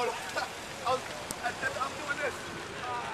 Oh Als, als, als doen we.